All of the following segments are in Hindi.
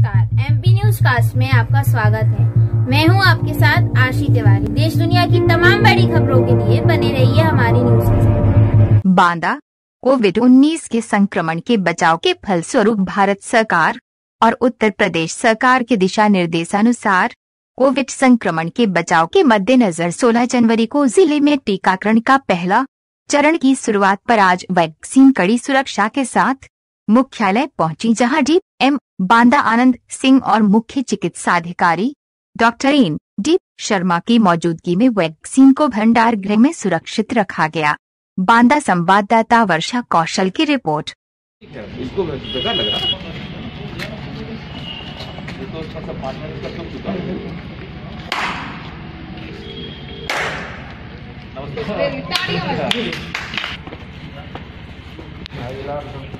नमस्कार एमपी न्यूज़ कास्ट में आपका स्वागत है। मैं हूँ आपके साथ आशी तिवारी। देश दुनिया की तमाम बड़ी खबरों के लिए बने रहिए हमारी न्यूज़ बांदा कोविड 19 के संक्रमण के बचाव के फलस्वरूप भारत सरकार और उत्तर प्रदेश सरकार के दिशा निर्देशानुसार कोविड संक्रमण के बचाव के मद्देनजर 16 जनवरी को ज़िले में टीकाकरण का पहला चरण की शुरुआत पर आज वैक्सीन कड़ी सुरक्षा के साथ मुख्यालय पहुँची जहाँ डी एम. बांदा आनंद सिंह और मुख्य चिकित्सा अधिकारी डॉक्टर एन. डी शर्मा की मौजूदगी में वैक्सीन को भंडार गृह में सुरक्षित रखा गया। बांदा संवाददाता वर्षा कौशल की रिपोर्ट। इसको बेकार लग रहा ये तो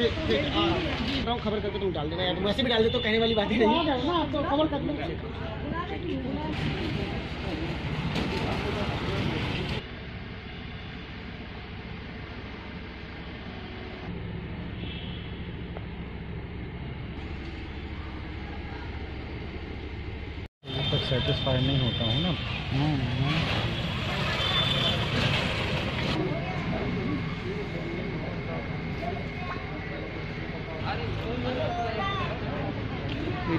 खबर करके तुम डाल देना या तुम ऐसे भी डाल दे तो कहने वाली बात ही नहीं। तो खबर कर तक सेटिस्फाई नहीं होता हूँ ना।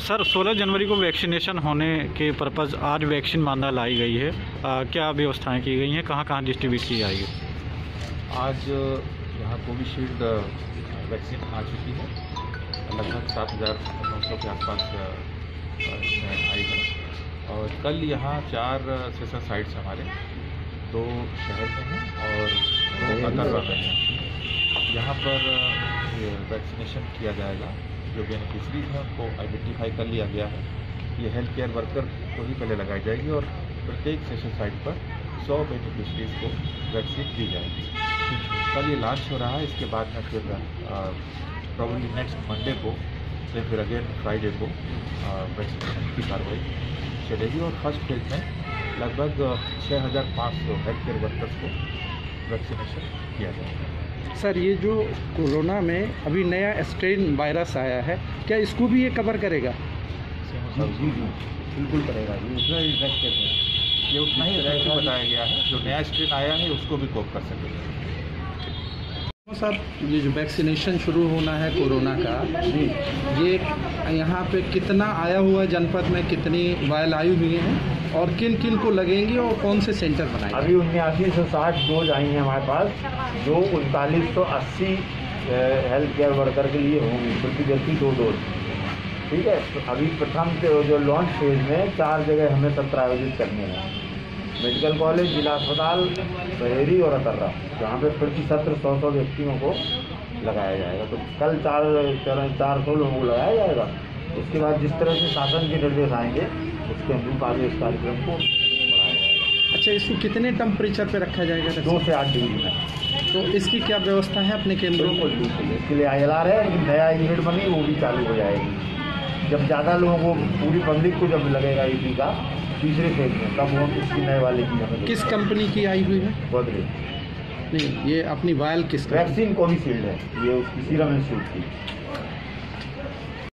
सर 16 जनवरी को वैक्सीनेशन होने के पर्पज़ आज वैक्सीन बांधा लाई गई है। आ, क्या व्यवस्थाएँ की गई हैं? कहाँ कहाँ डिस्ट्रीब्यूट की जाएगी? आज यहाँ कोविशील्ड वैक्सीन आ चुकी है। लगभग सात हज़ार नौ सौ के आसपास आई है। और कल यहाँ चार सेशन साइट्स हमारे दो शहर में हैं और दो अतरवा में हैं। यहाँ पर वैक्सीनेशन किया जाएगा, जो बेनिफिशरीज हैं, उनको आइडेंटिफाई कर लिया गया है ये हेल्थ केयर वर्कर को ही पहले लगाई जाएगी और प्रत्येक सेशन साइट पर 100 बेनिफिशरीज को वैक्सीन दी जाएगी। कल ये लॉन्च हो रहा है, इसके बाद में फिर प्रॉब्लली नेक्स्ट मंडे को, या फिर अगेन फ्राइडे को वैक्सीनेशन की कार्रवाई चलेगी और फ़र्स्ट फ़ेज़ में लगभग छः हज़ार पाँच सौ हेल्थ केयर वर्कर्स को वैक्सीनेशन किया जाएगा। सर ये जो कोरोना में अभी नया स्ट्रेन वायरस आया है क्या इसको भी ये कवर करेगा? बिल्कुल करेगा। ये उतना ही। इफ़ेक्टिव है ये उतना ही इफ़ेक्टिव बताया गया है। जो नया स्ट्रेन आया है उसको भी कोप कर सकेगा। सर ये जो वैक्सीनेशन शुरू होना है कोरोना का ये यहाँ पे कितना आया हुआ है जनपद में कितनी वायल आई हुई हैं और किन किन को लगेंगी और कौन से सेंटर बनाएँगे? अभी उन्यासी सौ साठ डोज आई हैं हमारे पास, जो उनतालीस सौ अस्सी हेल्थ केयर वर्कर के लिए होंगी प्रति व्यक्ति दो डोज। ठीक है? तो अभी प्रथम जो लॉन्च फ़ेज़ में चार जगह हमें सत्र आयोजित करने हैं। मेडिकल कॉलेज जिला अस्पताल बहेरी और अतर्रा जहाँ पे प्रति सत्र सौ सौ व्यक्तियों को लगाया जाएगा। तो कल चार चरण चार सौ लोगों को लगाया जाएगा। उसके बाद जिस तरह से शासन के निर्देश आएँगे उसके अनुरूप आगे इस कार्यक्रम को अच्छा इसको कितने टेम्परेचर पे रखा जाएगा? दो से आठ डिग्री में। तो इसकी क्या व्यवस्था है अपने केंद्रों बिल्कुल इसके लिए आई एल आर है नया यूनिट बनी वो भी चालू हो जाएगी। जब ज़्यादा लोगों को पूरी पब्लिक को जब लगेगा ये टीका तीसरे फ़ेज़ में कब हुआ इसकी नए वाले की किस कंपनी की आई हुई है? गोदरेज नहीं ये अपनी वायल किस वैक्सीन कोविशील्ड है ये उसकी सीरम इंस्टीट्यूट की।